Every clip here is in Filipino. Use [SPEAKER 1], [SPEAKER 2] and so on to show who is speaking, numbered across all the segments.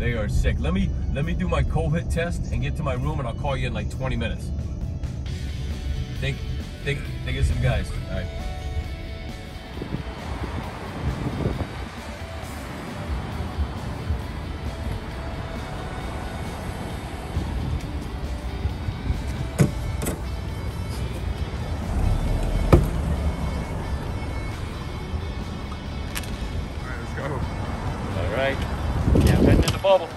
[SPEAKER 1] are sick. Let me let me do my COVID test and get to my room, and I'll call you in like 20 minutes. Thank, thank, thank you, some guys. All right. The bubble.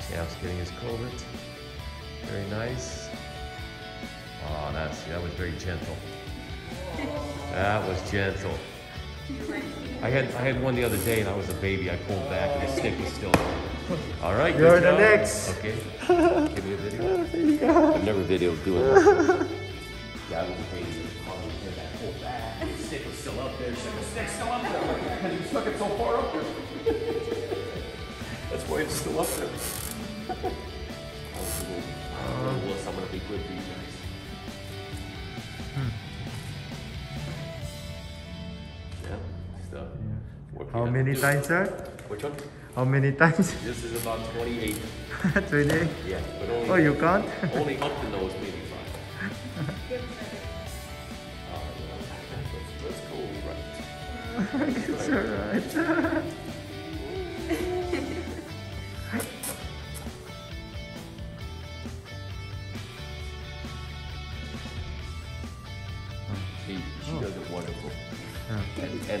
[SPEAKER 1] Sam's getting his COVID. Very nice. Oh, that's that was very gentle. That was gentle. I had I had one the other day and I was a baby. I pulled back and the stick was still. All right.
[SPEAKER 2] You're the next.
[SPEAKER 1] Okay. Give me a video. Oh, I've never videoed doing that. yeah, I was a baby. I pulled back. The stick was still up there. Said, the stick's still up there. "Man, you stuck it so far up there. That's why it's still up there. I was a little, wuss. I'm gonna be good for you guys. Stuff. Working
[SPEAKER 2] How many times, sir?
[SPEAKER 1] Which one?
[SPEAKER 2] How many times?
[SPEAKER 1] This is about 28.
[SPEAKER 2] 20?
[SPEAKER 1] Yeah, but only,
[SPEAKER 2] Oh, you can't?
[SPEAKER 1] only up the nose, maybe five. Uh, let's, let's right.
[SPEAKER 2] it's alright.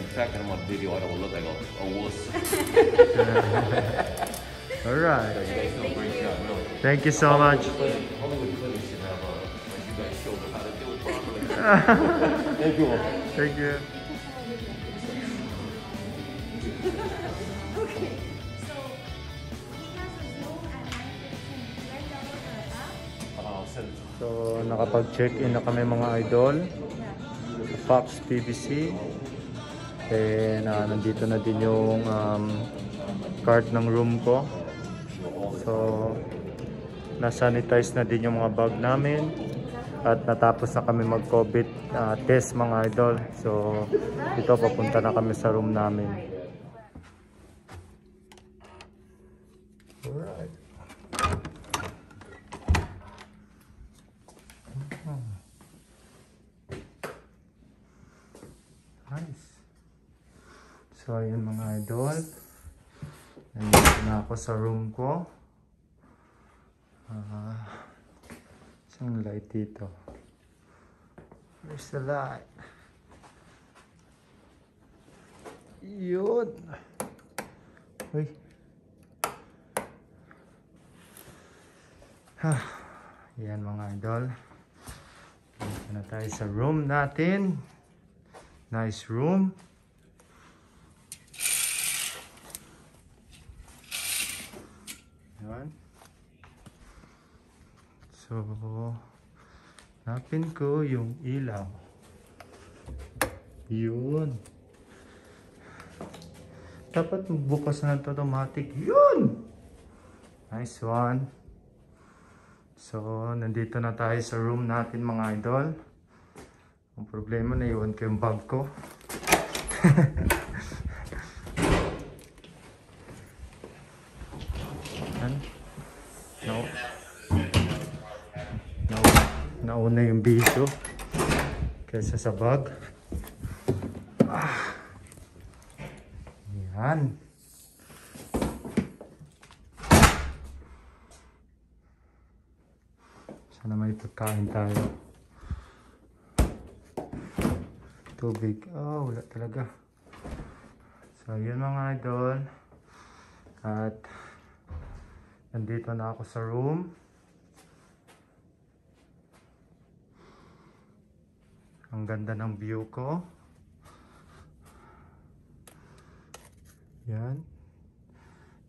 [SPEAKER 2] Yeah.
[SPEAKER 1] And, and the fact I'm on video, I don't look like a, a wuss.
[SPEAKER 2] Alright.
[SPEAKER 1] You guys do a great job, really.
[SPEAKER 2] Thank you so much.
[SPEAKER 1] Clinic, Hollywood Clinic should have a, like you guys showed them how to do it properly. Thank you.
[SPEAKER 2] Thank you.
[SPEAKER 3] Okay, so he has a Zoom at 9:15. Should I download the app?
[SPEAKER 1] Uh, I'll send it.
[SPEAKER 2] So, nakapag-check-in na kami mga idol. Fox PVC. And ah, nandito na din yung um, card ng room ko. So, na-sanitize na din yung mga bag namin. At natapos na kami mag-COVID ah, test mga idol. So, dito papunta na kami sa room namin. Alright. Nice. So, ayun mga idol. Nandito na ako sa room ko. Ah, isang light dito. Where's the light? Yun. Uy. Ha. Yan mga idol. Dito na tayo sa room natin. Nice room. Yan. So, napin ko yung ilaw. Yun. Dapat bukas na ito automatic. Yun! Nice one. So, nandito na tayo sa room natin mga idol. Ang problema, naiwan ko yung bag ko. Nauna yung biso kaysa sa bag. Ah. Yan. Sana may pagkain tayo. Tubig. Oh, wala talaga. So, yun mga idol. At nandito na ako sa room. Ang ganda ng view ko. Yan.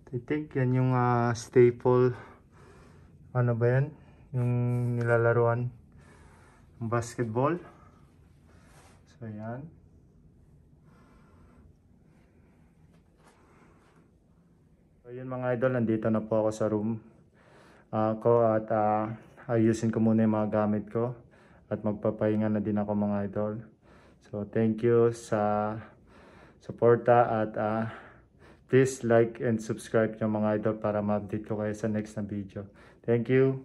[SPEAKER 2] I think yan yung ah, staple. Ano ba yan? Yung nilalaruan. Yung basketball. So yan. So yun mga idol, nandito na po ako sa room ah, ko at ah, ayusin ko muna yung mga gamit ko at magpapahinga na din ako mga idol. So thank you sa suporta at ah, please like and subscribe yung mga idol para ma-update ko kayo sa next na video. Thank you.